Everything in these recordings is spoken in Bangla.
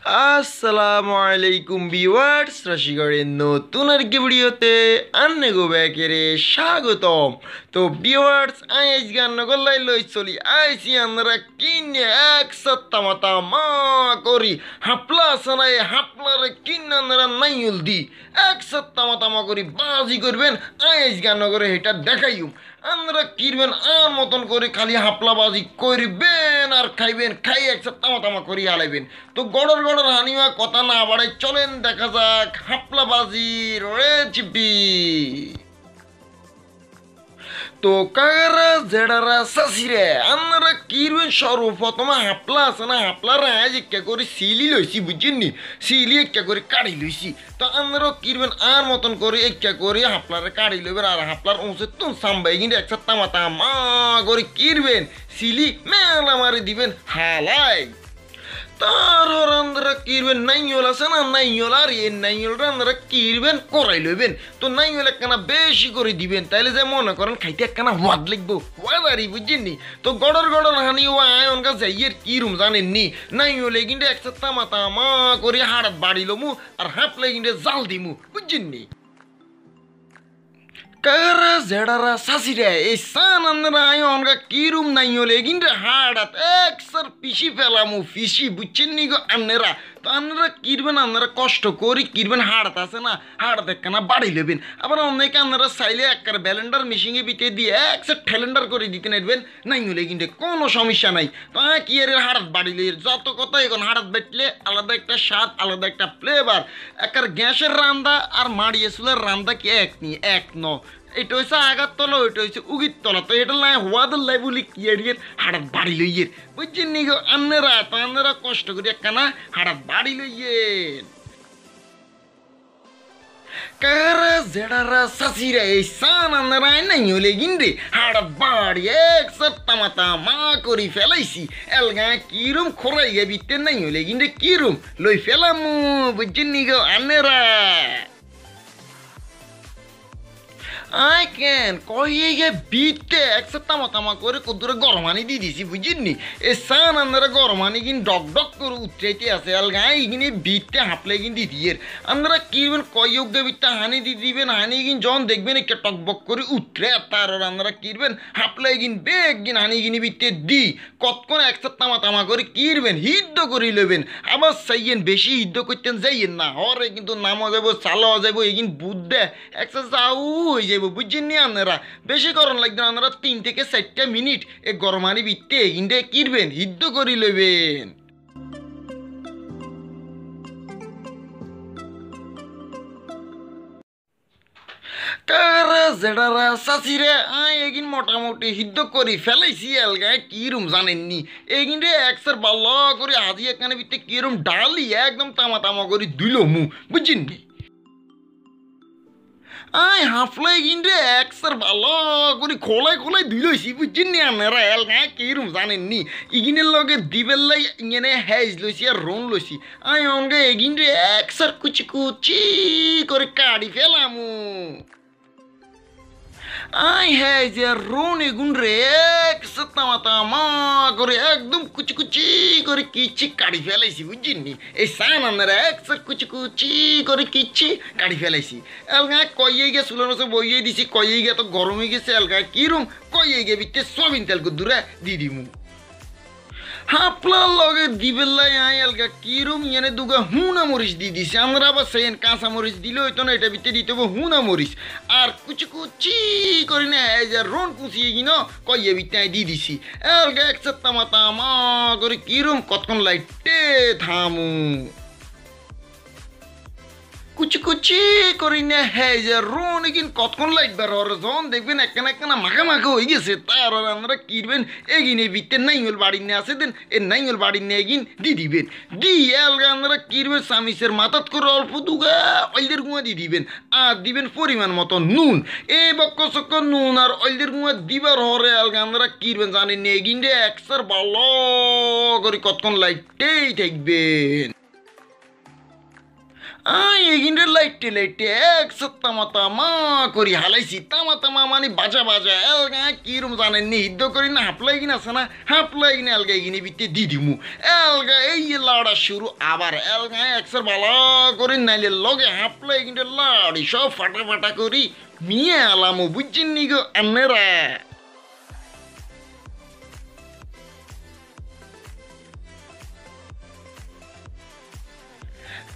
আসসালামু আলাইকুম ভিউয়ার্স, রাশিগড়ের নতুন আর কি ভিডিওতে আন্নে গো ব্যাকেরে স্বাগতম। তো ভিউয়ার্স আইস গান গল্লাই লই চলি। আইসি আমরা কিনে এক সত্তা মাতা মা করি। হাপলা সানাই হাপলারে কিনে আমরা নাইউল দি। এক সত্তা মাতা মা করি, বাজি করবেন আইস গান করে এটা দেখাইম আমরা কিরবেন, আর মতন করে খালি হাপলাবাজি করবেন। আর খাইবেন, খাই একসাথে তামা তামা করি হালাইবেন তো গড়র গড়র হানিমা কথা না বাড়াই চলেন, দেখা যাক হাপলাবাজির রেসিপি তো কারা জেডারা সাসিরে? আমরা কিরবেন সর্বপ্রথম হাপলা আছে না? হাপলার আজ একটা করে সিলি লইছি, বুঝছেননি? সিলি একটা করে কাড়ি লইছি। তো আমরাও কিরবেন আর মতন করে একটা করে হাপলারে কাড়ি লইবেন আর হাপলার উঁচে তো সাম্বাই কিন্তু একসাথে তামা তামা করে কিরবেন? সিলি মেলা মারি দিবেন হালাই। তারপর আমরা কিরবেন নাইয়ল আছে না নাইয়ল আর এই নাইয়লটা আমরা কিরবেন করাই লইবেন তো নাইয়ল একখানা বেশি করে দিবেন তাইলে যে মনে করেন খাইতে একখানা ওয়াদ লিখব ওয়াদ আরই বুঝছেননি তো গড়র গড়র হানি ও আয়ন কা যাইয়ের কি রুম জানেননি নাইয়লে কিন্তু একসাথে তামা তামা করে হাড়াত বাড়ি লমু আর হাঁপলে কিন্তু জাল দিমু বুঝছেননি কারা জেডারা সাসিরে এই সান আমরা আয় অনগা কিরুম নাই হলে কিন্তু হাড়াত একসার পিসি ফেলামু ফিসি বুঝছেন নি গো আন্নেরা তো আন্নেরা কিরবেন আন্নেরা কষ্ট করি কিরবেন হাড়াত আছে না হাড়াত একখানা বাড়ি লেবেন আবার অনেকে আন্নেরা চাইলে একবার ব্যালেন্ডার মেশিনে বিতে দিয়ে একসার ঠেলেন্ডার করে দিতে নেবেন নাই হলে কিন্তু কোনো সমস্যা নাই তো কি এর হাড়াত বাড়িলে যত কথা এখন হাড়াত বেটলে আলাদা একটা স্বাদ আলাদা একটা ফ্লেভার একার গ্যাসের রান্দা আর মাড়িয়ে চুলের রান্দা কি এক নি এক ন এটা হচ্ছে আগার তলা ওইটা হচ্ছে উগির তলা। তো এটা লাই হওয়াদের লাই বলি কি এরিয়ের হাড়াত বাড়ি লইয়ের বুঝছেন নি আন্নেরা তো আন্নেরা কষ্ট করি একখানা হাড়াত বাড়ি লইয়ের কারা জেডারা সাসিরা এই সান আন্নারা নাই হলে গিন্ডে হাড়াত বাড়ি এক সত্তা মাতা মা করি ফেলাইছি। এলগা কিরম খোরাই গে বিতে নাই হলে গিন্ডে কিরম লই ফেলামু বুঝছেন নি গো? আন্নেরা আই কেন? কইয়ে গে বিটে একসাথে তামা তামা করে কদ্দুরে গরমানি দিয়ে দিছি বুঝিনি এ সান আন্দারা গরমানি কিন ডক ডক করে উঠতে আছে আল গাই কিনে বিটতে হাঁপলে কিন দি দিয়ে আন্দারা কিবেন কয়োগ্য বিটটা হানি দি দিবেন, হানি কিন যখন দেখবেন একটা টকবক করে উঠরে তার আন্দারা কিরবেন হাঁপলে কিন বেগ কিন হানি কিনি বিটতে দি, কতক্ষণ একসাথে তামা তামা করে কিরবেন হিদ্ধ করে লইবেন। আবার চাইয়েন, বেশি হিদ্ধ করতেন, যাইয়েন না। হরে কিন্তু নামও যাব চালাও যাব এগিন বুদ্ধে একসাথে যাও যাব বুঝছেন নি আপনারা? বেশি গরম লাগবে আপনারা তিন থেকে চারটা মিনিট এ গরমানি বিতে এগিনটা কিরবেন, হিদ্ধ করে লইবেন। কারা জেডারা সাসিরে আয় এগিন মোটামুটি হিদ্ধ করি ফেলাইছি এলগায় কিরম জানেননি এগিন রে একসার ভালো করে, আজি এখানে ভিতরে কিরম ডালি একদম তামা তামা করে দিল মু বুঝছেননি আয় হাফলে কিনরে, একসার ভালো করে খোলাই খোলাই ধুইলইছি বুঝছেন নি আপনারা এল হ্যাঁ কিরম জানেন নি ইগিনের লগে দিবেল লাই ইങ്ങനെ হেজ লইছি আর রোন লইছি। আয় অনগে এগিন রে একসার কুচি কুচি করে কাড়ি ফেলামু। আয় হেজ আর রোন এগুন রে করে একদম কুচি কুচি করে কিচ্ছি কাড়ি ফেলাইছি বুঝিনি এই সান আমরা এক সার কুচি কুচি করে কিচ্ছি কাড়ি ফেলাইছি। এলগা কইয়ে গে সুলানো সব বইয়ে দিছি, কইয়ে গে তো গরম হয়ে গেছে এলগা কিরম? কইয়ে গে বিচ্ছে সবিন তেল দূরে দিদি দিমু। হাপলার লগে দিবেল্লাই আই আলগা কিরম ইয়ানে দুগা হুনা মরিচ দি দিছে। আমরা আবার সেন কাঁচা মরিচ দিলে হইতো না, এটা ভিতরে দিতে হবে হুনা মরিচ। আর কুচি কুচি করে না, এই যে রন কুচিয়ে কিনো কইয়ে ভিতরে দি দিছি। এলগা একসাথে মাতা মা করে কিরম কতক্ষণ লাইটে থামু। কুচি কুচি করি না হ্যাঁ যে রোন এগিন কতক্ষণ লাগবে? আর যখন দেখবেন একখানা একখানা মাখা মাখা হয়ে গেছে। তার আর আমরা কিনবেন এগিন এই বিতে নাইঙ্গল বাড়ি নিয়ে আসে দেন, এ নাইঙ্গল বাড়ি নিয়ে এগিন দি দিবেন। দি এলগা আমরা কিনবেন সামিসের মাথাত করে অল্প দুগা অয়েলের গুঁয়া দিয়ে দিবেন। আর দিবেন পরিমাণ মতো নুন। এ বক্ক চক্ক নুন আর অয়েলের গুঁয়া দিবার হরে এলগা আমরা কিনবেন জানেন? এগিন রে একসার ভালো করে কতক্ষণ লাইটেই থাকবেন। আই এগিনে লাইটে লাইটে এক তামা তামা করি হালাইছি, তামা তামা মানে বাজা বাজা। এলগা কিরম জানেন নি? হিদ্দ করি না, হাপলাই গিনা আছে না? হাপলাই গিনা এলগা এগিনে বিতে দি দিমু। এলগা এই লাড়া শুরু আবার। এলগা একসার ভালো করি, নাইলে লগে হাপলাই গিনে লাড়ি, সব ফাটা ফাটা করি। মিয়ে আলামু, বুঝছেন নি গো? আন্নেরা।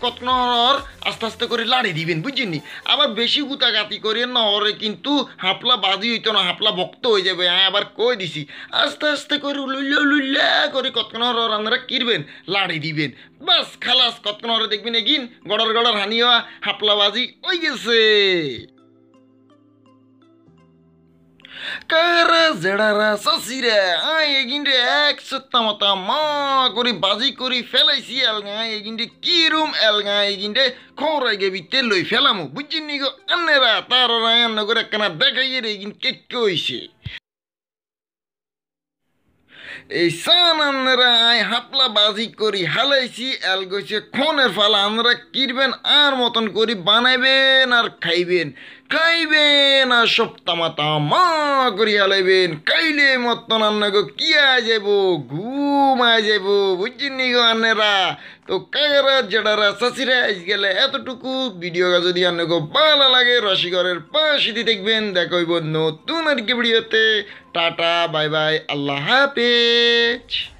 কতন আস্তে আস্তে করে লাড়ি দিবেন বুঝছেন আবার বেশি গুতাগাতি করে নহরে কিন্তু হাফলা বাজি হইতো না হাফলা ভক্ত হয়ে যাবে হ্যাঁ আবার কই দিছি? আস্তে আস্তে করে উলুল্লা উলুল্লা করে কতনর আপনারা কিরবেন, লাড়ি দিবেন। বাস, খালাস, কতনরে দেখবেন এগিন, গড়র গডার হানি হওয়া হাঁপলা বাজি ওই গেছে। কারা জেডারা সাসিরা আই এগিন্ডে এক সত্তা মতা মা করে বাজি করে ফেলাইছি এলগা এগিন্ডে কি রুম এলগা এগিন্ডে খরাই গে বিতে লই ফেলামু। বুঝছেন নি গো? আন্নেরা তার রায়ন করে একখানা দেখাইয়ে রে এগিন কে কইছে এই সান আমরা আই, হাপলা বাজি করি হালাইছি এল গইছে খনের ফালা আমরা কিরবেন আর মতন করি বানাইবেন আর খাইবেন। খাইবেন আর সব তামা তামা করি হালাইবেন খাইলে মতন আন্নাগো কি আয় যাব ঘুম আয় যাব বুঝছেন গো আন্নেরা? তো কাগরা জেডারা শাশিরা আজ গেলে এতটুকু ভিডিও যদি আন্নাগো ভালো লাগে, রসিকরের পাশে দেখবেন। দেখইব নতুন আর কি ভিডিওতে। টাটা, বাই বাই, আল্লাহ হাফেজ।